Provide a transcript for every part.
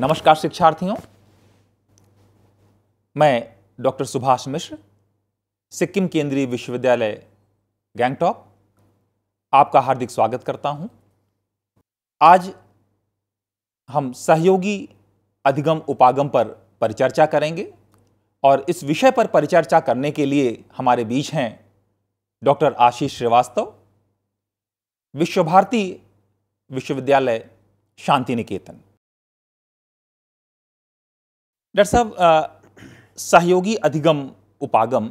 नमस्कार शिक्षार्थियों। मैं डॉक्टर सुभाष मिश्र, सिक्किम केंद्रीय विश्वविद्यालय, गैंगटॉक। आपका हार्दिक स्वागत करता हूँ। आज हम सहयोगी अधिगम उपागम पर परिचर्चा करेंगे और इस विषय पर परिचर्चा करने के लिए हमारे बीच हैं डॉक्टर आशीष श्रीवास्तव विश्वभारती विश्वविद्यालय शांति निकेतन डॉक्टर साहब सहयोगी अधिगम उपागम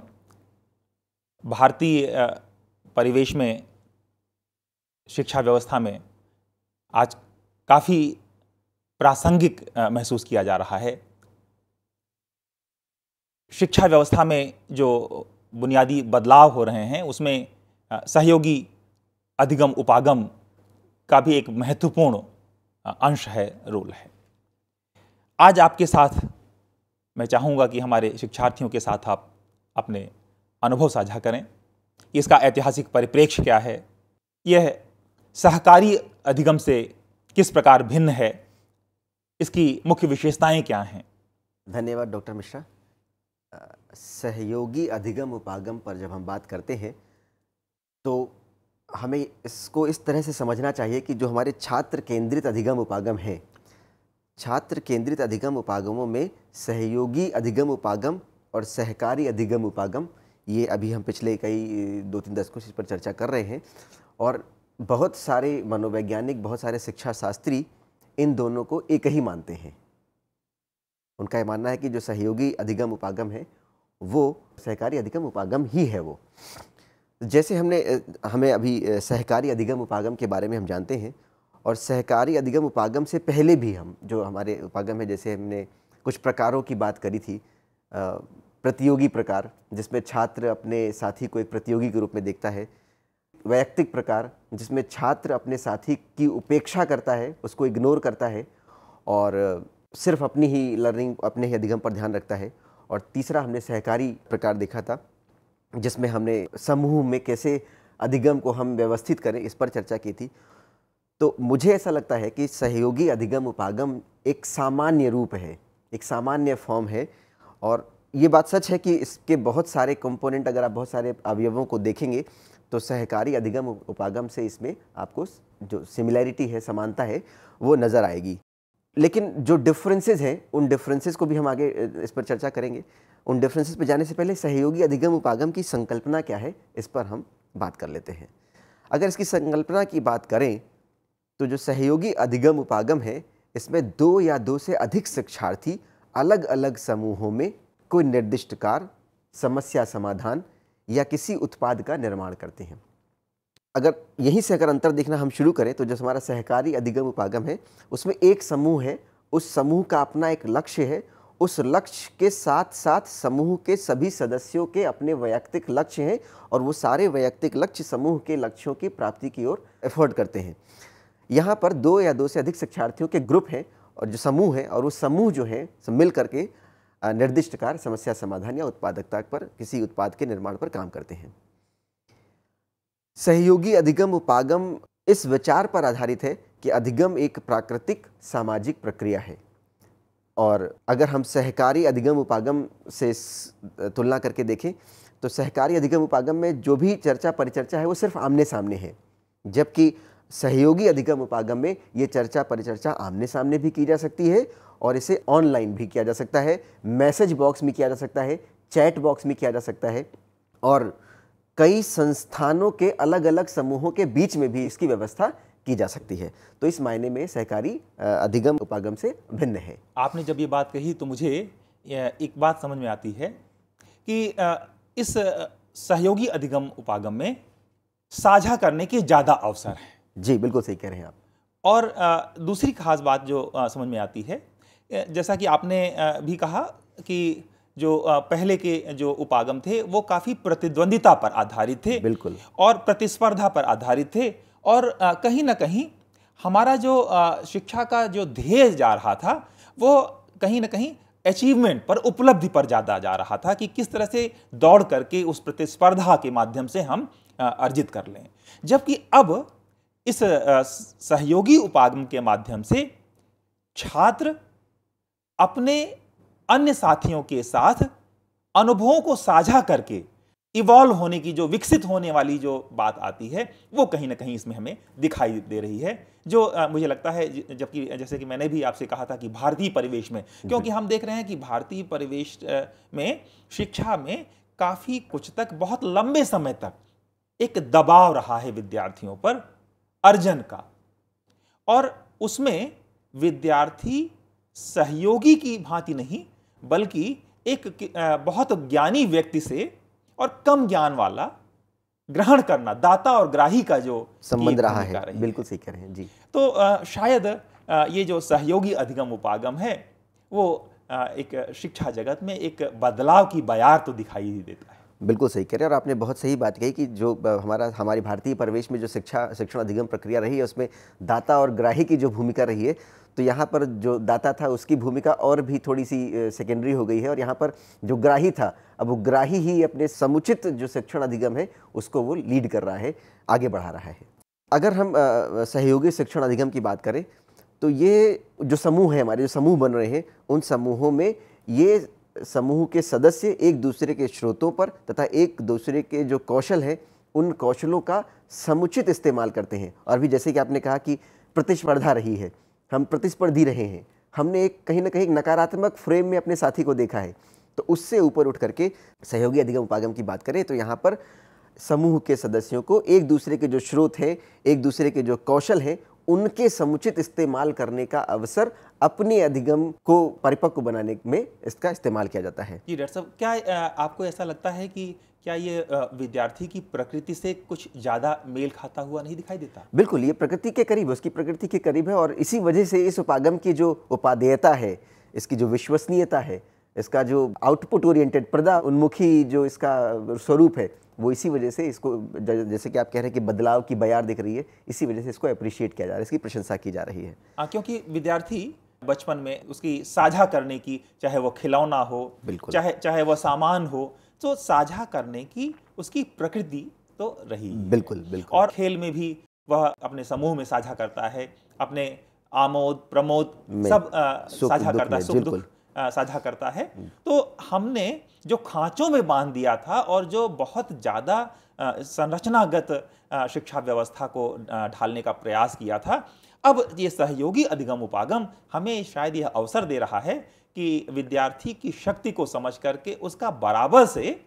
भारतीय परिवेश में, शिक्षा व्यवस्था में आज काफ़ी प्रासंगिक महसूस किया जा रहा है। शिक्षा व्यवस्था में जो बुनियादी बदलाव हो रहे हैं, उसमें सहयोगी अधिगम उपागम का भी एक महत्वपूर्ण अंश है, रोल है। आज आपके साथ मैं चाहूँगा कि हमारे शिक्षार्थियों के साथ आप अपने अनुभव साझा करें। इसका ऐतिहासिक परिप्रेक्ष्य क्या है? यह सहकारी अधिगम से किस प्रकार भिन्न है? इसकी मुख्य विशेषताएँ क्या हैं? धन्यवाद, डॉक्टर मिश्रा। सहयोगी अधिगम उपागम पर जब हम बात करते हैं तो हमें इसको इस तरह से समझना चाहिए कि जो हमारे छात्र केंद्रित अधिगम उपागम है छात्र केंद्रित अधिगम उपागमों में सहयोगी अधिगम उपागम और सहकारी अधिगम उपागम, ये अभी हम पिछले कई दो तीन दशकों से इस पर चर्चा कर रहे हैं। और बहुत सारे मनोवैज्ञानिक, बहुत सारे शिक्षा शास्त्री इन दोनों को एक ही मानते हैं। उनका ये मानना है कि जो सहयोगी अधिगम उपागम है, वो सहकारी अधिगम उपागम ही है वो। जैसे हमने, हमें अभी, सहकारी अधिगम उपागम के बारे में हम जानते हैं और सहकारी अधिगम उपागम से पहले भी हम, जो हमारे उपागम है, जैसे हमने कुछ प्रकारों की बात करी थी प्रतियोगी प्रकार, जिसमें छात्र अपने साथी को एक प्रतियोगी के रूप में देखता है। वैयक्तिक प्रकार, जिसमें छात्र अपने साथी की उपेक्षा करता है, उसको इग्नोर करता है और सिर्फ़ अपनी ही लर्निंग अपने ही अधिगम पर ध्यान रखता है। और तीसरा हमने सहकारी प्रकार देखा था, जिसमें हमने समूह में कैसे अधिगम को हम व्यवस्थित करें, इस पर चर्चा की थी। तो मुझे ऐसा लगता है कि सहयोगी अधिगम उपागम एक सामान्य रूप है, एक सामान्य फॉर्म है। और ये बात सच है कि इसके बहुत सारे कंपोनेंट अगर आप बहुत सारे अवयवों को देखेंगे तो सहकारी अधिगम उपागम से इसमें आपको जो सिमिलैरिटी है, समानता है, वो नज़र आएगी। लेकिन जो डिफरेंसेस हैं, उन डिफरेंसेस को भी हम आगे इस पर चर्चा करेंगे। उन डिफरेंसेस पर जाने से पहले सहयोगी अधिगम उपागम की संकल्पना क्या है, इस पर हम बात कर लेते हैं। अगर इसकी संकल्पना की बात करें तो जो सहयोगी अधिगम उपागम है, इसमें दो या दो से अधिक शिक्षार्थी अलग अलग समूहों में कोई निर्दिष्ट कार्य, समस्या समाधान या किसी उत्पाद का निर्माण करते हैं। अगर यहीं से अगर अंतर देखना हम शुरू करें तो जो हमारा सहकारी अधिगम उपागम है, उसमें एक समूह है, उस समूह का अपना एक लक्ष्य है, उस लक्ष्य के साथ साथ समूह के सभी सदस्यों के अपने वैयक्तिक लक्ष्य हैं और वो सारे वैयक्तिक लक्ष्य समूह के लक्ष्यों की प्राप्ति की ओर एफर्ट करते हैं। यहाँ पर दो या दो से अधिक शिक्षार्थियों के ग्रुप हैं और जो समूह है और वो समूह जो है मिल करके निर्दिष्ट कार्य समस्या समाधान या उत्पादकता पर किसी उत्पाद के निर्माण पर काम करते हैं। सहयोगी अधिगम उपागम इस विचार पर आधारित है कि अधिगम एक प्राकृतिक सामाजिक प्रक्रिया है। और अगर हम सहकारी अधिगम उपागम से तुलना करके देखें तो सहकारी अधिगम उपागम में जो भी चर्चा परिचर्चा है, वो सिर्फ़ आमने सामने है। जबकि सहयोगी अधिगम उपागम में ये चर्चा, परिचर्चा आमने सामने भी की जा सकती है और इसे ऑनलाइन भी किया जा सकता है। मैसेज बॉक्स में किया जा सकता है, चैट बॉक्स में किया जा सकता है और कई संस्थानों के अलग अलग समूहों के बीच में भी इसकी व्यवस्था की जा सकती है। तो इस मायने में सहकारी अधिगम उपागम से भिन्न है। आपने जब ये बात कही तो मुझे एक बात समझ में आती है कि इस सहयोगी अधिगम उपागम में साझा करने के ज़्यादा अवसर हैं। जी बिल्कुल सही कह रहे हैं आप। और दूसरी खास बात जो समझ में आती है जैसा कि आपने भी कहा कि जो पहले के जो उपागम थे वो काफ़ी प्रतिद्वंदिता पर आधारित थे बिल्कुल। और प्रतिस्पर्धा पर आधारित थे और कहीं ना कहीं हमारा जो शिक्षा का जो ध्येय जा रहा था वो कहीं ना कहीं अचीवमेंट पर उपलब्धि पर ज़्यादा जा रहा था कि किस तरह से दौड़ करके उस प्रतिस्पर्धा के माध्यम से हम अर्जित कर लें। जबकि अब इस सहयोगी उपागम के माध्यम से छात्र अपने अन्य साथियों के साथ अनुभवों को साझा करके इवॉल्व होने की जो विकसित होने वाली जो बात आती है वो कहीं ना कहीं इसमें हमें दिखाई दे रही है। जो आ, मुझे लगता है जबकि जैसे कि मैंने भी आपसे कहा था कि भारतीय परिवेश में क्योंकि हम देख रहे हैं कि भारतीय परिवेश में शिक्षा में काफ़ी कुछ तक बहुत लंबे समय तक एक दबाव रहा है विद्यार्थियों पर। अर्जन का। और उसमें विद्यार्थी सहयोगी की भांति नहीं बल्कि एक बहुत ज्ञानी व्यक्ति से और कम ज्ञान वाला ग्रहण करना दाता और ग्राही का जो संबंध रहा है। बिल्कुल सही कह रहे हैं जी। तो आ, शायद आ, ये जो सहयोगी अधिगम उपागम है वो आ, एक शिक्षा जगत में एक बदलाव की बयार तो दिखाई ही देता है। बिल्कुल सही कह रहे हैं और आपने बहुत सही बात कही कि जो हमारा, हमारी भारतीय परिवेश में जो शिक्षा, शिक्षण अधिगम प्रक्रिया रही है, उसमें दाता और ग्राही की जो भूमिका रही है तो यहाँ पर जो दाता था, उसकी भूमिका और भी थोड़ी सी सेकेंडरी हो गई है और यहाँ पर जो ग्राही था, अब वो ग्राही ही अपने समुचित जो शिक्षण अधिगम है, उसको वो लीड कर रहा है, आगे बढ़ा रहा है। अगर हम सहयोगी शिक्षण अधिगम की बात करें तो ये जो समूह है, हमारे जो समूह बन रहे हैं, उन समूहों में ये समूह के सदस्य एक दूसरे के स्रोतों पर तथा एक दूसरे के जो कौशल हैं, उन कौशलों का समुचित इस्तेमाल करते हैं। और भी जैसे कि आपने कहा कि प्रतिस्पर्धा रही है, हम प्रतिस्पर्धी रहे हैं। हमने एक, कहीं ना कहीं नकारात्मक फ्रेम में अपने साथी को देखा है। तो उससे ऊपर उठ करके सहयोगी अधिगम उपागम की बात करें तो यहाँ पर समूह के सदस्यों को एक दूसरे के जो स्रोत हैं, एक दूसरे के जो कौशल हैं उनके समुचित इस्तेमाल करने का अवसर अपने अधिगम को परिपक्व बनाने में इसका इस्तेमाल किया जाता है। जी डॉक्टर साहब क्या आपको ऐसा लगता है कि क्या ये विद्यार्थी की प्रकृति से कुछ ज़्यादा मेल खाता हुआ नहीं दिखाई देता? बिल्कुल ये प्रकृति के करीब है उसकी प्रकृति के करीब है और इसी वजह से इस उपागम की जो उपादेयता है इसकी जो विश्वसनीयता है इसका जो आउटपुट ओरिएंटेड प्रदा उन्मुखी जो इसका स्वरूप है वो इसी वजह से इसको जैसे कि आप कह रहे हैं कि बदलाव की बयार दिख रही है इसी वजह से इसको अप्रिशिएट किया जा रहा है इसकी प्रशंसा की जा रही है। आ, क्योंकि विद्यार्थी बचपन में उसकी साझा करने की चाहे वो खिलौना हो बिल्कुल। चाहे चाहे वो सामान हो तो साझा करने की उसकी प्रकृति तो रही बिल्कुल बिल्कुल। और खेल में भी वह अपने समूह में साझा करता है अपने आमोद प्रमोद सब साझा करता है सुख दुख। साझा करता है। तो हमने जो खांचों में बाँध दिया था और जो बहुत ज़्यादा संरचनागत शिक्षा व्यवस्था को ढालने का प्रयास किया था, अब ये सहयोगी अधिगम उपागम हमें शायद यह अवसर दे रहा है कि विद्यार्थी की शक्ति को समझ करके उसका बराबर से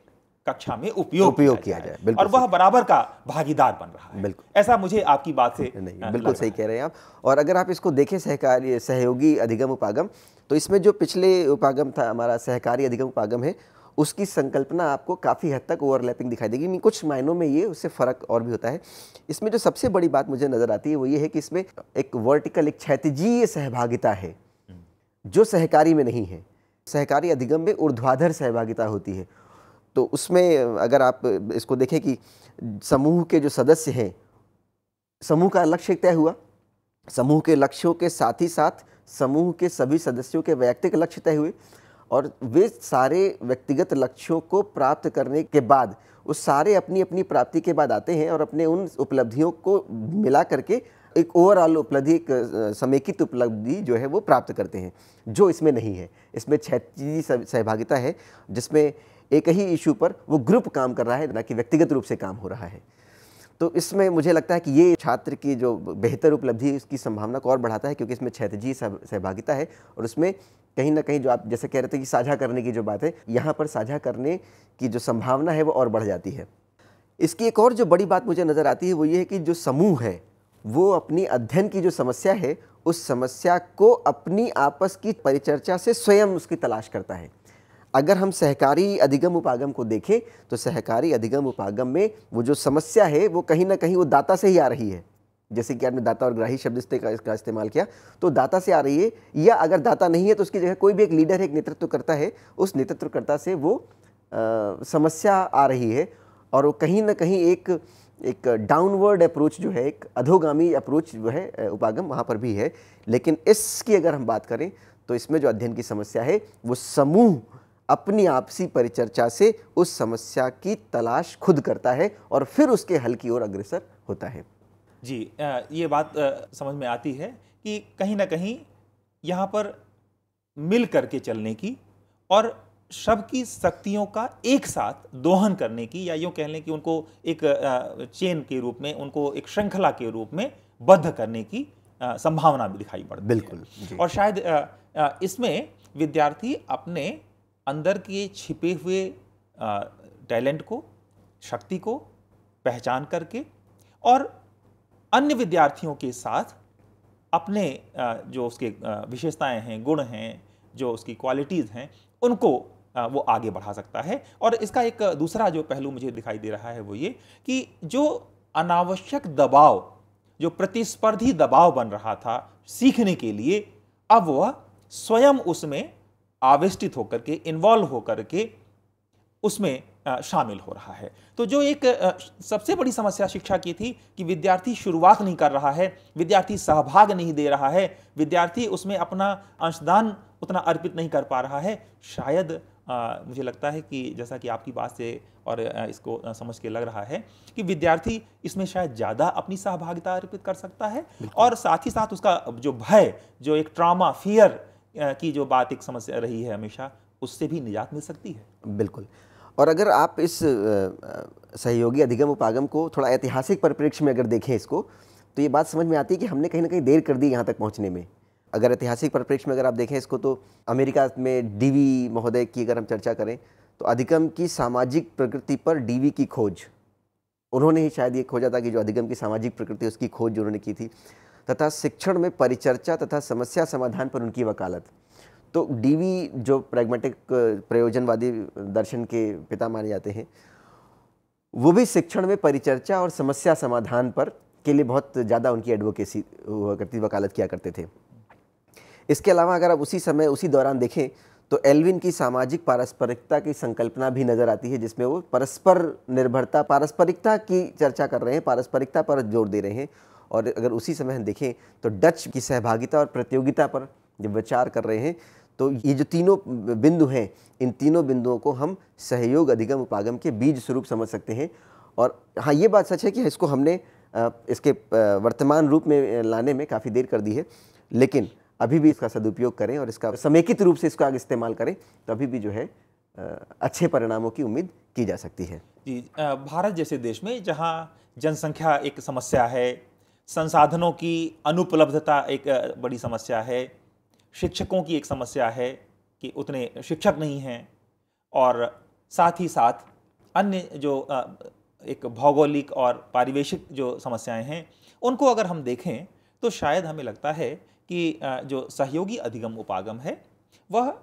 कक्षा में उपयोग उपयोग किया जाए, जाए और वह बराबर का भागीदार बन रहा है। बिल्कुल। ऐसा मुझे आपकी बात से नहीं बिल्कुल सही कह रहे हैं आप। और अगर आप इसको देखें सहकारी सहयोगी अधिगम उपागम तो इसमें जो पिछले उपागम था हमारा सहकारी अधिगम उपागम है उसकी संकल्पना आपको काफ़ी हद तक ओवरलैपिंग दिखाई देगी। कुछ मायनों में ये उससे फ़र्क और भी होता है। इसमें जो सबसे बड़ी बात मुझे नज़र आती है वो ये है कि इसमें एक वर्टिकल एक क्षैतिजीय सहभागिता है जो सहकारी में नहीं है। सहकारी अधिगम में ऊर्ध्वाधर सहभागिता होती है। तो उसमें, अगर आप इसको देखें कि समूह के जो सदस्य हैं, समूह का लक्ष्य तय हुआ। समूह के लक्ष्यों के साथ ही साथ समूह के सभी सदस्यों के वैयक्तिक लक्ष्य तय हुए और वे सारे व्यक्तिगत लक्ष्यों को प्राप्त करने के बाद वो सारे अपनी अपनी प्राप्ति के बाद आते हैं और अपने उन उपलब्धियों को मिला करके एक ओवरऑल उपलब्धि, एक समेकित उपलब्धि जो है वो प्राप्त करते हैं, जो इसमें नहीं है। इसमें क्षैतिजी सहभागिता है, जिसमें एक ही इशू पर वो ग्रुप काम कर रहा है, ना कि व्यक्तिगत रूप से काम हो रहा है। तो इसमें मुझे लगता है कि ये छात्र की जो बेहतर उपलब्धि उसकी संभावना को और बढ़ाता है, क्योंकि इसमें क्षैतिजी सहभागिता है और उसमें कहीं ना कहीं जो आप जैसे कह रहे थे कि साझा करने की जो बात है, यहाँ पर साझा करने की जो संभावना है वो और बढ़ जाती है। इसकी एक और जो बड़ी बात मुझे नज़र आती है, वो ये है कि जो समूह है, वो अपनी अध्ययन की जो समस्या है, उस समस्या को अपनी आपस की परिचर्चा से स्वयं उसकी तलाश करता है। अगर हम सहकारी अधिगम उपागम को देखें तो सहकारी अधिगम उपागम में वो जो समस्या है वो कहीं ना कहीं वो दाता से ही आ रही है। जैसे कि आपने दाता और ग्राही शब्द का इसका इस्तेमाल किया तो दाता से आ रही है या अगर दाता नहीं है तो उसकी जगह कोई भी एक लीडर है एक नेतृत्व करता है उस नेतृत्वकर्ता से वो आ, समस्या आ रही है और वो कहीं ना कहीं एक एक डाउनवर्ड अप्रोच जो है एक अधोगामी अप्रोच जो है उपागम वहाँ पर भी है। लेकिन इसकी अगर हम बात करें तो इसमें जो अध्ययन की समस्या है वो समूह अपनी आपसी परिचर्चा से उस समस्या की तलाश खुद करता है और फिर उसके हल की ओर अग्रसर होता है। जी ये बात समझ में आती है कि कहीं ना कहीं यहाँ पर मिल करके चलने की और सबकी शक्तियों का एक साथ दोहन करने की या यूँ कह लें कि उनको एक चेन के रूप में उनको एक श्रृंखला के रूप में बद्ध करने की संभावना भी दिखाई पड़ती बिल्कुल और शायद इसमें विद्यार्थी अपने अंदर के छिपे हुए टैलेंट को, शक्ति को पहचान करके और अन्य विद्यार्थियों के साथ अपने जो उसके विशेषताएँ हैं, गुण हैं, जो उसकी क्वालिटीज़ हैं, उनको वो आगे बढ़ा सकता है। और इसका एक दूसरा जो पहलू मुझे दिखाई दे रहा है वो ये कि जो अनावश्यक दबाव, जो प्रतिस्पर्धी दबाव बन रहा था सीखने के लिए, अब वह स्वयं उसमें आविष्टित होकर के इन्वॉल्व होकर के उसमें शामिल हो रहा है। तो जो एक सबसे बड़ी समस्या शिक्षा की थी कि विद्यार्थी शुरुआत नहीं कर रहा है विद्यार्थी सहभाग नहीं दे रहा है विद्यार्थी उसमें अपना अंशदान उतना अर्पित नहीं कर पा रहा है शायद आ, मुझे लगता है कि जैसा कि आपकी बात से और इसको समझ के लग रहा है कि विद्यार्थी इसमें शायद ज़्यादा अपनी सहभागिता अर्पित कर सकता है और साथ ही साथ उसका जो भय जो एक ट्रामा फियर की जो बात एक समस्या रही है हमेशा, उससे भी निजात मिल सकती है? बिल्कुल। और अगर आप इस सहयोगी अधिगम उपागम को थोड़ा ऐतिहासिक परिप्रेक्ष्य में अगर देखें इसको तो ये बात समझ में आती है कि हमने कहीं ना कहीं देर कर दी यहाँ तक पहुँचने में। अगर ऐतिहासिक परिप्रेक्ष्य में अगर आप देखें इसको तो अमेरिका में डीवी महोदय की अगर हम चर्चा करें तो अधिगम की सामाजिक प्रकृति पर डीवी की खोज, उन्होंने ही शायद ये खोजा था कि जो अधिगम की सामाजिक प्रकृति उसकी खोज जो उन्होंने की थी तथा शिक्षण में परिचर्चा तथा समस्या समाधान पर उनकी वकालत। तो डीवी जो प्रैग्मेटिक प्रयोजनवादी दर्शन के पिता माने जाते हैं, वो भी शिक्षण में परिचर्चा और समस्या समाधान पर के लिए बहुत ज़्यादा उनकी एडवोकेसी हुआ करती, वकालत किया करते थे। इसके अलावा अगर आप उसी समय, उसी दौरान देखें तो एल्विन की सामाजिक पारस्परिकता की संकल्पना भी नज़र आती है, जिसमें वो परस्पर निर्भरता, पारस्परिकता की चर्चा कर रहे हैं, पारस्परिकता पर ज़ोर दे रहे हैं। और अगर उसी समय हम देखें तो डच की सहभागिता और प्रतियोगिता पर जब विचार कर रहे हैं तो ये जो तीनों बिंदु हैं, इन तीनों बिंदुओं को हम सहयोग अधिगम उपागम के बीज स्वरूप समझ सकते हैं। और हाँ ये बात सच है कि इसको हमने इसके वर्तमान रूप में लाने में काफ़ी देर कर दी है, लेकिन अभी भी इसका सदुपयोग करें और इसका समेकित रूप से इसका आगे इस्तेमाल करें तो अभी भी जो है अच्छे परिणामों की उम्मीद की जा सकती है। जी भारत जैसे देश में जहाँ जनसंख्या एक समस्या है संसाधनों की अनुपलब्धता एक बड़ी समस्या है। शिक्षकों की एक समस्या है कि उतने शिक्षक नहीं हैं और साथ ही साथ अन्य जो एक भौगोलिक और पारिवेशिक जो समस्याएँ हैं, उनको अगर हम देखें तो शायद हमें लगता है कि जो सहयोगी अधिगम उपागम है, वह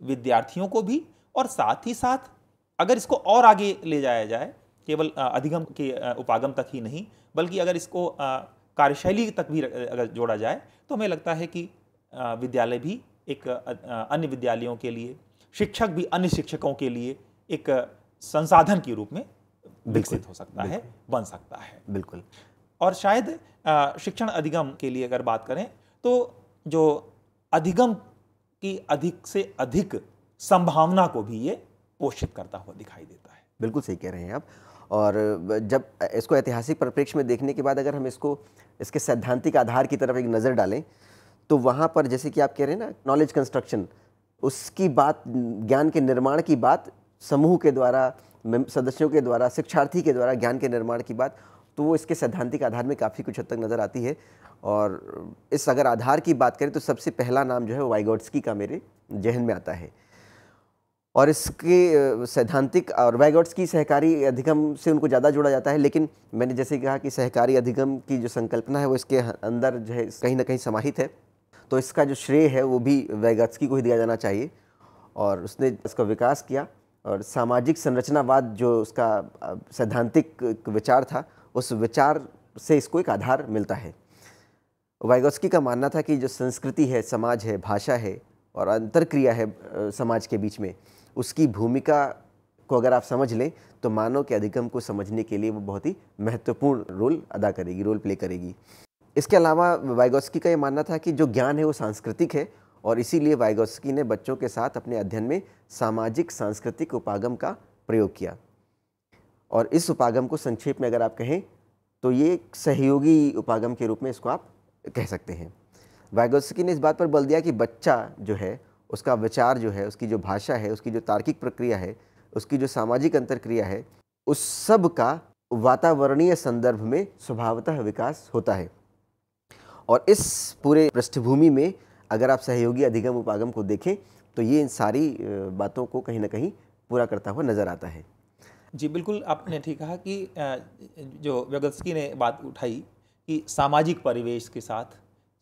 विद्यार्थियों को भी और साथ ही साथ अगर इसको और आगे ले जाया जाए, केवल अधिगम के उपागम तक ही नहीं बल्कि अगर इसको कार्यशैली तक भी अगर जोड़ा जाए तो हमें लगता है कि विद्यालय भी एक अन्य विद्यालयों के लिए शिक्षक भी अन्य शिक्षकों के लिए एक संसाधन के रूप में विकसित हो सकता है बन सकता है। बिल्कुल। और शायद शिक्षण अधिगम के लिए अगर बात करें तो जो अधिगम की अधिक से अधिक संभावना को भी ये पोषित करता हुआ दिखाई देता है। बिल्कुल सही कह रहे हैं आप। और जब इसको ऐतिहासिक परिप्रेक्ष्य में देखने के बाद अगर हम इसको, इसके सैद्धांतिक आधार की तरफ़ एक नज़र डालें तो वहाँ पर जैसे कि आप कह रहे हैं ना नॉलेज कंस्ट्रक्शन उसकी बात, ज्ञान के निर्माण की बात, समूह के द्वारा सदस्यों के द्वारा, शिक्षार्थी के द्वारा ज्ञान के निर्माण की बात तो वो इसके सैद्धांतिक आधार में काफ़ी कुछ हद तक नज़र आती है। और इस अगर आधार की बात करें तो सबसे पहला नाम जो है वाइगोट्सकी का मेरे जहन में आता है। और इसके सैद्धांतिक और वैगॉट्स की सहकारी अधिगम से उनको ज़्यादा जोड़ा जाता है। लेकिन मैंने जैसे कहा कि सहकारी अधिगम की जो संकल्पना है वो इसके अंदर जो है कहीं ना कहीं समाहित है। तो इसका जो श्रेय है वो भी वैगत्सकी को ही दिया जाना चाहिए। और उसने इसका विकास किया और सामाजिक संरचनावाद जो उसका सैद्धांतिक विचार था, उस विचार से इसको एक आधार मिलता है। वाइगोस्की का मानना था कि जो संस्कृति है, समाज है, भाषा है और अंतर क्रिया है समाज के बीच में उसकी भूमिका को अगर आप समझ लें तो मानव के अधिगम को समझने के लिए वो बहुत ही महत्वपूर्ण रोल अदा करेगी, रोल प्ले करेगी। इसके अलावा वाइगोस्की का ये मानना था कि जो ज्ञान है वो सांस्कृतिक है, और इसीलिए वाइगोस्की ने बच्चों के साथ अपने अध्ययन में सामाजिक सांस्कृतिक उपागम का प्रयोग किया। और इस उपागम को संक्षेप में अगर आप कहें तो ये सहयोगी उपागम के रूप में इसको आप कह सकते हैं। वाइगोस्की ने इस बात पर बल दिया कि बच्चा जो है उसका विचार जो है, उसकी जो भाषा है, उसकी जो तार्किक प्रक्रिया है, उसकी जो सामाजिक अंतरक्रिया है, उस सब का वातावरणीय संदर्भ में स्वभावतः विकास होता है। और इस पूरे पृष्ठभूमि में अगर आप सहयोगी अधिगम उपागम को देखें तो ये इन सारी बातों को कहीं ना कहीं पूरा करता हुआ नज़र आता है। जी, बिल्कुल आपने ठीक कहा कि जो व्यगत्सकी ने बात उठाई कि सामाजिक परिवेश के साथ,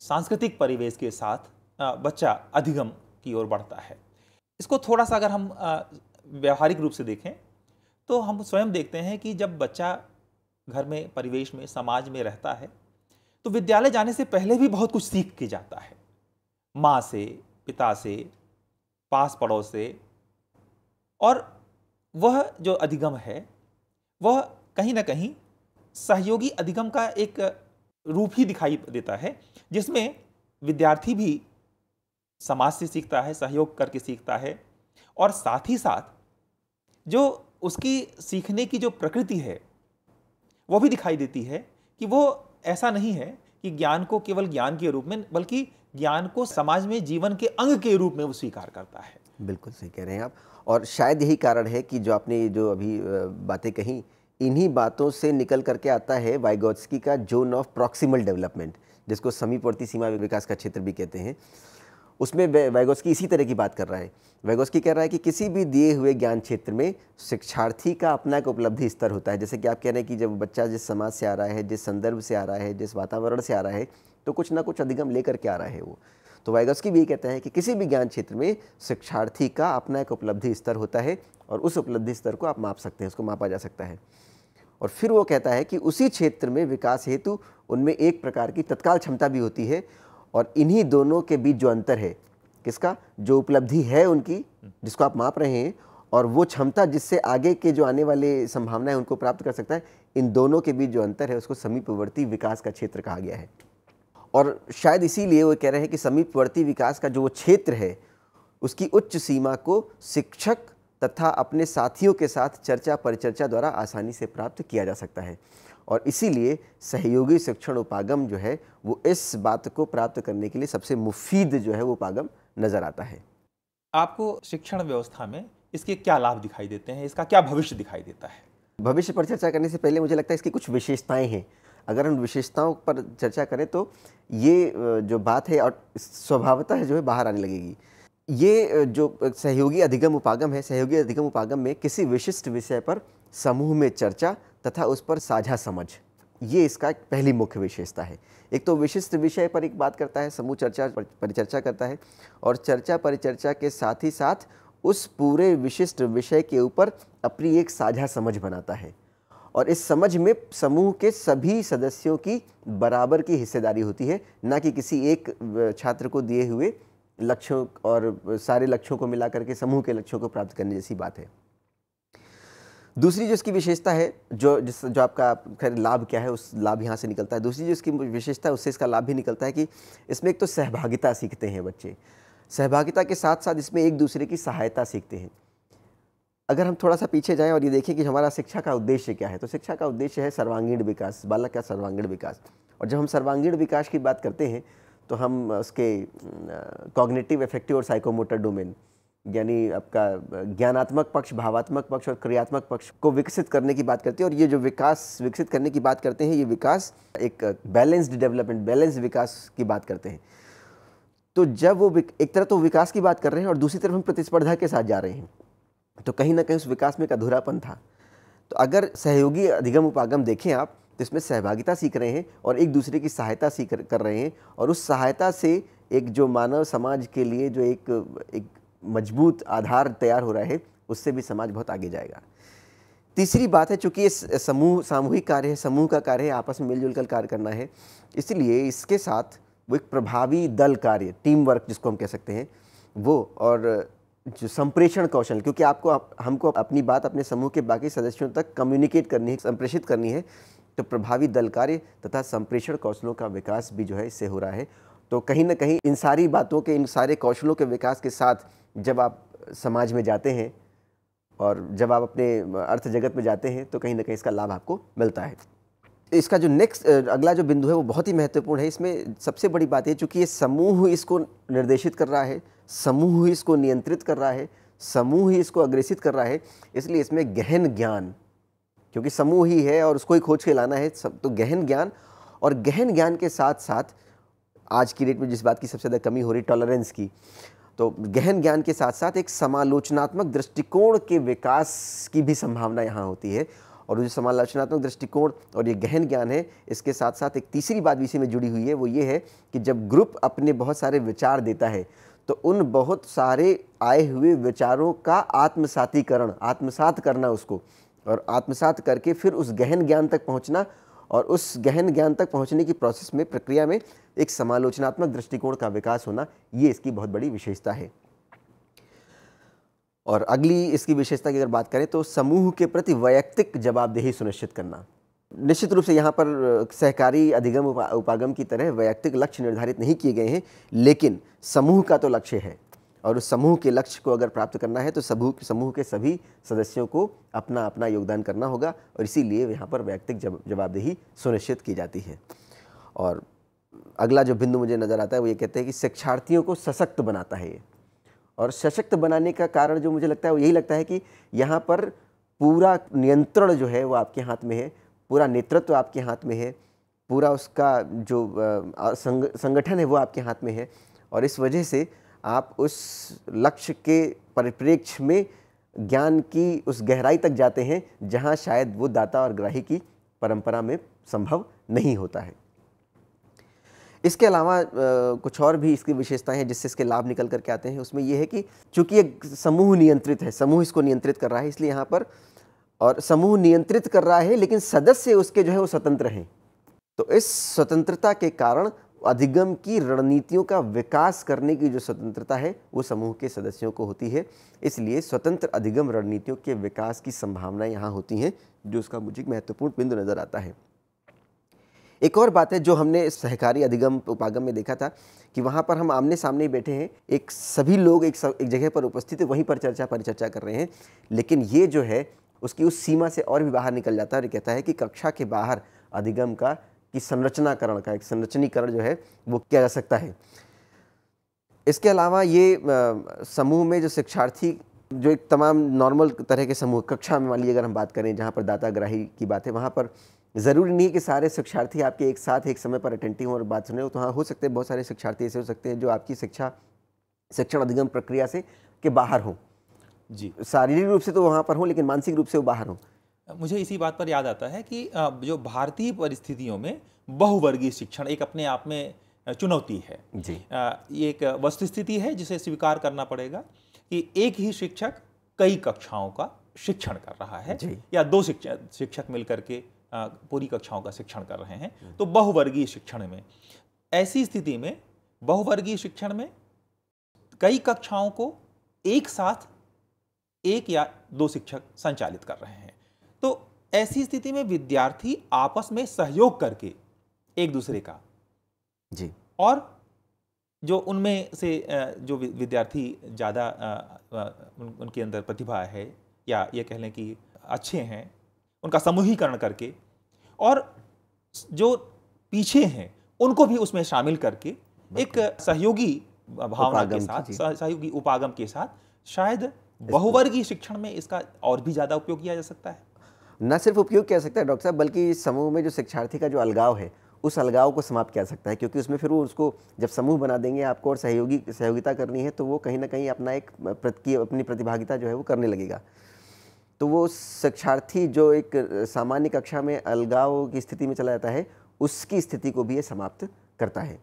सांस्कृतिक परिवेश के साथ बच्चा अधिगम की ओर बढ़ता है। इसको थोड़ा सा अगर हम व्यवहारिक रूप से देखें तो हम स्वयं देखते हैं कि जब बच्चा घर में, परिवेश में, समाज में रहता है तो विद्यालय जाने से पहले भी बहुत कुछ सीख के जाता है। माँ से, पिता से, पास पड़ोस से, और वह जो अधिगम है, वह कहीं ना कहीं सहयोगी अधिगम का एक रूप ही दिखाई देता है, जिसमें विद्यार्थी भी समाज से सीखता है, सहयोग करके सीखता है और साथ ही साथ जो उसकी सीखने की जो प्रकृति है, वो भी दिखाई देती है कि वो ऐसा नहीं है कि ज्ञान को केवल ज्ञान के रूप में, बल्कि ज्ञान को समाज में जीवन के अंग के रूप में वो स्वीकार करता है। बिल्कुल सही कह रहे हैं आप और शायद यही कारण है कि जो आपने जो अभी बातें कही, इन्हीं बातों से निकल करके आता है वाइगोत्सकी का जोन ऑफ़ प्रॉक्सिमल डेवलपमेंट जिसको समीपवर्ती सीमा विकास का क्षेत्र भी कहते हैं। उसमें वैगोस्की इसी तरह की बात कर रहा है। वैगोस्की कह रहा है कि किसी भी दिए हुए ज्ञान क्षेत्र में शिक्षार्थी का अपना एक उपलब्धि स्तर होता है। जैसे कि आप कह रहे हैं कि जब बच्चा जिस समाज से आ रहा है, जिस संदर्भ से आ रहा है, जिस वातावरण से आ रहा है तो कुछ ना कुछ अधिगम लेकर के आ रहा है वो। तो वैगोस्की भी कहता है कि किसी भी ज्ञान क्षेत्र में शिक्षार्थी का अपना एक उपलब्धि स्तर होता है और उस उपलब्धि स्तर को आप माप सकते हैं, उसको मापा जा सकता है। और फिर वो कहता है कि उसी क्षेत्र में विकास हेतु उनमें एक प्रकार की तत्काल क्षमता भी होती है और इन्हीं दोनों के बीच जो अंतर है, किसका? जो उपलब्धि है उनकी, जिसको आप माप रहे हैं, और वो क्षमता जिससे आगे के जो आने वाले संभावनाएँ उनको प्राप्त कर सकता है, इन दोनों के बीच जो अंतर है उसको समीपवर्ती विकास का क्षेत्र कहा गया है। और शायद इसीलिए वो कह रहे हैं कि समीपवर्ती विकास का जो वो क्षेत्र है, उसकी उच्च सीमा को शिक्षक तथा अपने साथियों के साथ चर्चा परिचर्चा द्वारा आसानी से प्राप्त किया जा सकता है। और इसीलिए सहयोगी शिक्षण उपागम जो है वो इस बात को प्राप्त करने के लिए सबसे मुफीद जो है वो उपागम नज़र आता है। आपको शिक्षण व्यवस्था में इसके क्या लाभ दिखाई देते हैं? इसका क्या भविष्य दिखाई देता है? भविष्य पर चर्चा करने से पहले मुझे लगता है इसकी कुछ विशेषताएँ हैं। अगर हम विशेषताओं पर चर्चा करें तो ये जो बात है और स्वभावतः जो है बाहर आने लगेगी। ये जो सहयोगी अधिगम उपागम है सहयोगी अधिगम उपागम में किसी विशिष्ट विषय पर समूह में चर्चा तथा उस पर साझा समझ। ये इसका पहली मुख्य विशेषता है। एक तो विशिष्ट विषय पर एक बात करता है, समूह चर्चा परिचर्चा करता है और चर्चा परिचर्चा के साथ ही साथ उस पूरे विशिष्ट विषय के ऊपर अपनी एक साझा समझ बनाता है। और इस समझ में समूह के सभी सदस्यों की बराबर की हिस्सेदारी होती है, ना कि किसी एक छात्र को दिए हुए लक्ष्यों और सारे लक्ष्यों को मिलाकर के समूह के लक्ष्यों को प्राप्त करने जैसी बात है। दूसरी जो इसकी विशेषता है, जो जिस, जो आपका, खैर, लाभ क्या है, उस लाभ यहाँ से निकलता है। दूसरी जो इसकी विशेषता है, उससे इसका लाभ भी निकलता है कि इसमें एक तो सहभागिता सीखते हैं बच्चे। सहभागिता के साथ साथ इसमें एक दूसरे की सहायता सीखते हैं। अगर हम थोड़ा सा पीछे जाएँ और ये देखें कि हमारा शिक्षा का उद्देश्य क्या है तो शिक्षा का उद्देश्य है सर्वांगीण विकास, बालक का सर्वांगीण विकास। और जब हम सर्वांगीण विकास की बात करते हैं तो हम उसके कॉग्नेटिव इफ़ेक्टिव और साइकोमोटर डोमेन यानी आपका ज्ञानात्मक पक्ष, भावात्मक पक्ष और क्रियात्मक पक्ष को विकसित करने की बात करते हैं और ये जो विकास, विकसित करने की बात करते हैं, ये विकास एक बैलेंस्ड डेवलपमेंट बैलेंस विकास की बात करते हैं। तो जब वो एक तरह तो विकास की बात कर रहे हैं और दूसरी तरफ़ हम प्रतिस्पर्धा के साथ जा रहे हैं तो कहीं ना कहीं उस विकास में एक अधूरापन था। तो अगर सहयोगी अधिगम उपागम देखें आप तो इसमें सहभागिता सीख रहे हैं और एक दूसरे की सहायता सीख कर रहे हैं और उस सहायता से एक जो मानव समाज के लिए जो एक एक मज़बूत आधार तैयार हो रहा है उससे भी समाज बहुत आगे जाएगा। तीसरी बात है चूँकि ये समूह सामूहिक कार्य है समूह का कार्य है आपस में मिलजुल कर कार्य करना है इसलिए इसके साथ वो एक प्रभावी दल कार्य टीम वर्क जिसको हम कह सकते हैं वो और जो संप्रेषण कौशल क्योंकि आपको आप, हमको अपनी बात अपने समूह के बाकी सदस्यों तक कम्युनिकेट करनी है संप्रेषित करनी है तो प्रभावी दल कार्य तथा संप्रेषण कौशलों का विकास भी जो है इससे हो रहा है। तो कहीं ना कहीं इन सारी बातों के इन सारे कौशलों के विकास के साथ जब आप समाज में जाते हैं और जब आप अपने अर्थ जगत में जाते हैं तो कहीं ना कहीं इसका लाभ आपको मिलता है। इसका जो नेक्स्ट अगला जो बिंदु है, वो बहुत ही महत्वपूर्ण है। इसमें सबसे बड़ी बात है चूँकि ये समूह इसको निर्देशित कर रहा है, समूह ही इसको नियंत्रित कर रहा है, समूह ही इसको अग्रेसित कर रहा है, इसलिए इसमें गहन ज्ञान, क्योंकि समूह ही है और उसको ही खोज के लाना है सब। तो गहन ज्ञान और गहन ज्ञान के साथ साथ आज की डेट में जिस बात की सबसे ज़्यादा कमी हो रही टॉलरेंस की तो गहन ज्ञान के साथ साथ एक समालोचनात्मक दृष्टिकोण के विकास की भी संभावना यहाँ होती है। और जो समालोचनात्मक दृष्टिकोण और ये गहन ज्ञान है, इसके साथ साथ एक तीसरी बात भी इसी में जुड़ी हुई है, वो ये है कि जब ग्रुप अपने बहुत सारे विचार देता है तो उन बहुत सारे आए हुए विचारों का आत्मसातीकरण, आत्मसात करना उसको और आत्मसात करके फिर उस गहन ज्ञान तक पहुँचना और उस गहन ज्ञान तक पहुँचने की प्रोसेस में, प्रक्रिया में एक समालोचनात्मक दृष्टिकोण का विकास होना, ये इसकी बहुत बड़ी विशेषता है। और अगली इसकी विशेषता की अगर बात करें तो समूह के प्रति वैयक्तिक जवाबदेही सुनिश्चित करना। निश्चित रूप से यहाँ पर सहकारी अधिगम उपागम की तरह वैयक्तिक लक्ष्य निर्धारित नहीं किए गए हैं, लेकिन समूह का तो लक्ष्य है। और उस समूह के लक्ष्य को अगर प्राप्त करना है तो समूह समूह के सभी सदस्यों को अपना अपना योगदान करना होगा, और इसीलिए यहाँ पर वैयक्तिक जवाबदेही सुनिश्चित की जाती है। और अगला जो बिंदु मुझे नज़र आता है वो ये कहते हैं कि शिक्षार्थियों को सशक्त बनाता है ये। और सशक्त बनाने का कारण जो मुझे लगता है वो यही लगता है कि यहाँ पर पूरा नियंत्रण जो है वो आपके हाथ में है पूरा नेतृत्व आपके हाथ में है पूरा उसका जो संग, संगठन है वो आपके हाथ में है। और इस वजह से आप उस लक्ष्य के परिप्रेक्ष्य में ज्ञान की उस गहराई तक जाते हैं जहाँ शायद वो दाता और ग्राही की परंपरा में संभव नहीं होता है। इसके अलावा कुछ और भी इसकी विशेषताएँ हैं जिससे इसके लाभ निकल करके आते हैं। उसमें यह है कि चूँकि एक समूह नियंत्रित है, समूह इसको नियंत्रित कर रहा है, इसलिए यहाँ पर और समूह नियंत्रित कर रहा है, लेकिन सदस्य उसके जो है वो स्वतंत्र हैं। तो इस स्वतंत्रता के कारण अधिगम की रणनीतियों का विकास करने की जो स्वतंत्रता है, वो समूह के सदस्यों को होती है। इसलिए स्वतंत्र अधिगम रणनीतियों के विकास की संभावनाएँ यहाँ होती हैं, जो उसका मुझे महत्वपूर्ण बिंदु नज़र आता है। एक और बात है जो हमने सहकारी अधिगम उपागम में देखा था कि वहाँ पर हम आमने सामने बैठे हैं। एक सभी लोग एक सब, एक जगह पर उपस्थित है वहीं पर चर्चा परिचर्चा कर रहे हैं। लेकिन ये जो है उसकी उस सीमा से और भी बाहर निकल जाता है और कहता है कि कक्षा के बाहर अधिगम का कि संरचनाकरण का एक संरचनीकरण जो है वो किया जा सकता है। इसके अलावा ये समूह में जो शिक्षार्थी जो एक तमाम नॉर्मल तरह के समूह कक्षा में लीजिए अगर हम बात करें जहाँ पर दाता ग्राही की बात है वहाँ पर ज़रूरी नहीं कि सारे शिक्षार्थी आपके एक साथ एक समय पर अटेंटिव हों और बात सुने। हो तो हाँ हो सकते हैं बहुत सारे शिक्षार्थी ऐसे हो सकते हैं जो आपकी शिक्षा शिक्षण अधिगम प्रक्रिया से के बाहर हों। जी। शारीरिक रूप से तो वहाँ पर हों लेकिन मानसिक रूप से वो बाहर हों। मुझे इसी बात पर याद आता है कि जो भारतीय परिस्थितियों में बहुवर्गीय शिक्षण एक अपने आप में चुनौती है। जी। ये एक वस्तुस्थिति है जिसे स्वीकार करना पड़ेगा कि एक ही शिक्षक कई कक्षाओं का शिक्षण कर रहा है या दो शिक्षक शिक्षक मिलकर के पूरी कक्षाओं का शिक्षण कर रहे हैं तो बहुवर्गीय शिक्षण में ऐसी स्थिति में बहुवर्गीय शिक्षण में कई कक्षाओं को एक साथ एक या दो शिक्षक संचालित कर रहे हैं। तो ऐसी स्थिति में विद्यार्थी आपस में सहयोग करके एक दूसरे का जी। और जो उनमें से जो विद्यार्थी ज़्यादा उनके अंदर प्रतिभा है या ये कह लें कि अच्छे हैं उनका समूहीकरण करके और जो पीछे हैं उनको भी उसमें शामिल करके एक सहयोगी भावना के साथ सहयोगी उपागम के साथ शायद बहुवर्गीय शिक्षण में इसका और भी ज़्यादा उपयोग किया जा सकता है। न सिर्फ़ उपयोग किया सकता है डॉक्टर साहब बल्कि समूह में जो शिक्षार्थी का जो अलगाव है उस अलगाव को समाप्त किया सकता है क्योंकि उसमें फिर वो उसको जब समूह बना देंगे आपको और सहयोगी सहयोगिता करनी है तो वो कहीं ना कहीं अपना एक अपनी प्रतिभागिता जो है वो करने लगेगा। तो वो शिक्षार्थी जो एक सामान्य कक्षा में अलगाव की स्थिति में चला जाता है, उसकी स्थिति को भी ये समाप्त करता है।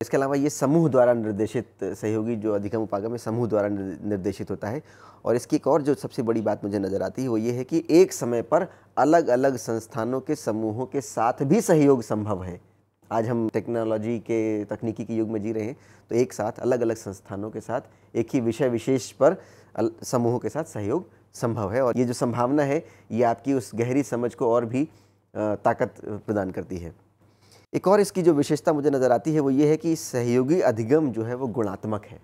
इसके अलावा ये समूह द्वारा निर्देशित सहयोगी जो अधिगम उपागम है समूह द्वारा निर्देशित होता है। और इसकी एक और जो सबसे बड़ी बात मुझे नज़र आती है, वो ये है कि एक समय पर अलग अलग संस्थानों के समूहों के साथ भी सहयोग संभव है। आज हम टेक्नोलॉजी के, तकनीकी के युग में जी रहे हैं तो एक साथ अलग अलग संस्थानों के साथ एक ही विषय विशेष पर समूहों के साथ सहयोग संभव है और ये जो संभावना है, ये आपकी उस गहरी समझ को और भी ताकत प्रदान करती है। एक और इसकी जो विशेषता मुझे नज़र आती है, वो ये है कि सहयोगी अधिगम जो है, वो गुणात्मक है।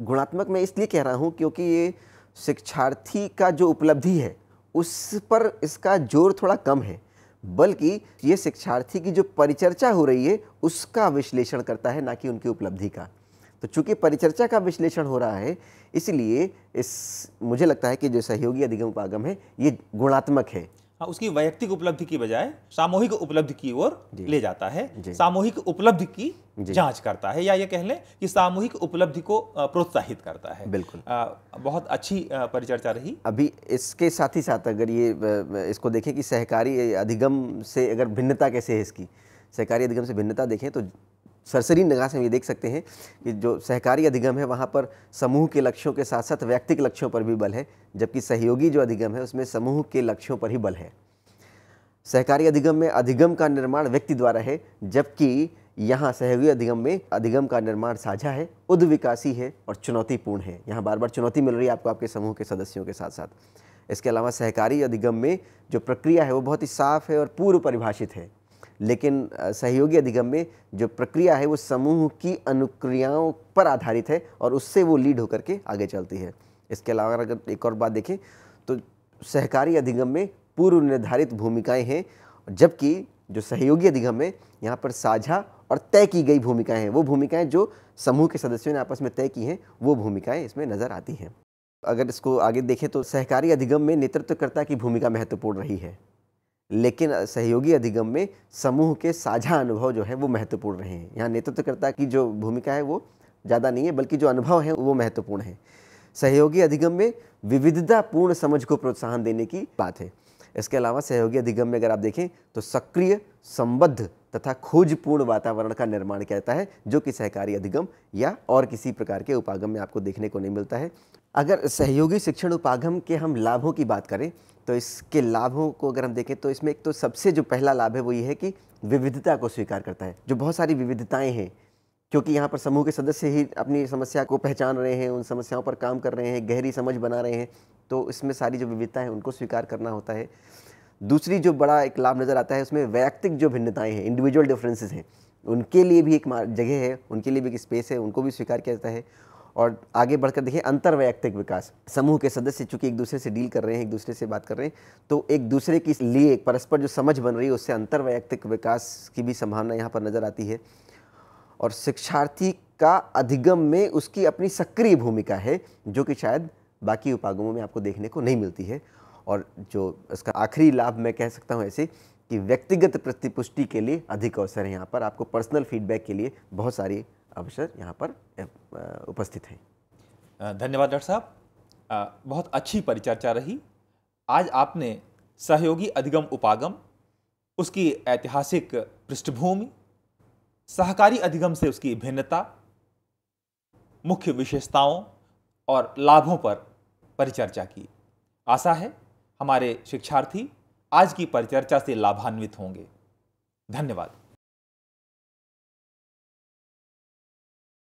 गुणात्मक मैं इसलिए कह रहा हूँ क्योंकि ये शिक्षार्थी का जो उपलब्धि है, उस पर इसका ज़ोर थोड़ा कम है, बल्कि ये शिक्षार्थी की जो परिचर्चा हो रही है, उसका विश्लेषण करता है, ना कि उनकी उपलब्धि का। तो चूँकि परिचर्चा का विश्लेषण हो रहा है इसलिए इस मुझे लगता है कि जो सहयोगी अधिगम उपागम है ये गुणात्मक है। हाँ उसकी वैयक्तिक उपलब्धि की बजाय सामूहिक उपलब्धि की ओर ले जाता है। सामूहिक उपलब्धि की जाँच करता है या ये कह लें कि सामूहिक उपलब्धि को प्रोत्साहित करता है। बिल्कुल। आ, बहुत अच्छी परिचर्चा रही। अभी इसके साथ ही साथ अगर ये इसको देखें कि सहकारी अधिगम से अगर भिन्नता कैसे है इसकी सहकारी अधिगम से भिन्नता देखें तो सरसरी निगाह से हम ये देख सकते हैं कि जो सहकारी अधिगम है, वहाँ पर समूह के लक्ष्यों के साथ साथ व्यक्तिक लक्ष्यों पर भी बल है, जबकि सहयोगी जो अधिगम है, उसमें समूह के लक्ष्यों पर ही बल है। सहकारी अधिगम में अधिगम का निर्माण व्यक्ति द्वारा है, जबकि यहाँ सहयोगी अधिगम में अधिगम का निर्माण साझा है, उद्विकासी है और चुनौतीपूर्ण है। यहाँ बार बार चुनौती मिल रही है आपको आपके समूह के सदस्यों के साथ साथ इसके अलावा सहकारी अधिगम में जो प्रक्रिया है, वो बहुत ही साफ़ है और पूर्व परिभाषित है। लेकिन सहयोगी अधिगम में जो प्रक्रिया है, वो समूह की अनुक्रियाओं पर आधारित है और उससे वो लीड होकर के आगे चलती है। इसके अलावा अगर एक और बात देखें तो सहकारी अधिगम में पूर्व निर्धारित भूमिकाएँ हैं, जबकि जो सहयोगी अधिगम में यहाँ पर साझा और तय की गई भूमिकाएँ हैं। वो भूमिकाएँ जो समूह के सदस्यों ने आपस में तय की हैं, वो भूमिकाएँ इसमें नज़र आती हैं। अगर इसको आगे देखें तो सहकारी अधिगम में नेतृत्वकर्ता की भूमिका महत्वपूर्ण रही है। लेकिन सहयोगी अधिगम में समूह के साझा अनुभव जो है वो महत्वपूर्ण रहे हैं। यहाँ नेतृत्वकर्ता की जो भूमिका है वो ज़्यादा नहीं है, बल्कि जो अनुभव है वो महत्वपूर्ण है। सहयोगी अधिगम में विविधतापूर्ण समझ को प्रोत्साहन देने की बात है। इसके अलावा सहयोगी अधिगम में अगर आप देखें तो सक्रिय, संबद्ध तथा खोजपूर्ण वातावरण का निर्माण कहता है, जो कि सहकारी अधिगम या और किसी प्रकार के उपागम में आपको देखने को नहीं मिलता है। अगर सहयोगी शिक्षण उपागम के हम लाभों की बात करें तो इसके लाभों को अगर हम देखें तो इसमें एक तो सबसे जो पहला लाभ है वो ये है कि विविधता को स्वीकार करता है। जो बहुत सारी विविधताएँ हैं, क्योंकि यहाँ पर समूह के सदस्य ही अपनी समस्या को पहचान रहे हैं, उन समस्याओं पर काम कर रहे हैं, गहरी समझ बना रहे हैं तो इसमें सारी जो विविधता है, उनको स्वीकार करना होता है। दूसरी जो बड़ा एक लाभ नज़र आता है, उसमें वैयक्तिक जो भिन्नताएँ हैं इंडिविजुअल डिफरेंसेस हैं, उनके लिए भी एक जगह है, उनके लिए भी एक स्पेस है, उनको भी स्वीकार किया जाता है। और आगे बढ़कर देखिए अंतर्वैयक्तिक विकास। समूह के सदस्य चूँकि एक दूसरे से डील कर रहे हैं, एक दूसरे से बात कर रहे हैं तो एक दूसरे के लिए परस्पर जो समझ बन रही है, उससे अंतर्वैयक्तिक विकास की भी संभावना यहाँ पर नज़र आती है। और शिक्षार्थी का अधिगम में उसकी अपनी सक्रिय भूमिका है, जो कि शायद बाकी उपागमों में आपको देखने को नहीं मिलती है। और जो इसका आखिरी लाभ मैं कह सकता हूँ ऐसे कि व्यक्तिगत प्रतिपुष्टि के लिए अधिक अवसर है यहाँ पर। आपको पर्सनल फीडबैक के लिए बहुत सारी अवसर यहाँ पर उपस्थित हैं। धन्यवाद डॉक्टर साहब। बहुत अच्छी परिचर्चा रही। आज आपने सहयोगी अधिगम उपागम, उसकी ऐतिहासिक पृष्ठभूमि, सहकारी अधिगम से उसकी भिन्नता, मुख्य विशेषताओं और लाभों पर परिचर्चा की। आशा है हमारे शिक्षार्थी आज की परिचर्चा से लाभान्वित होंगे। धन्यवाद।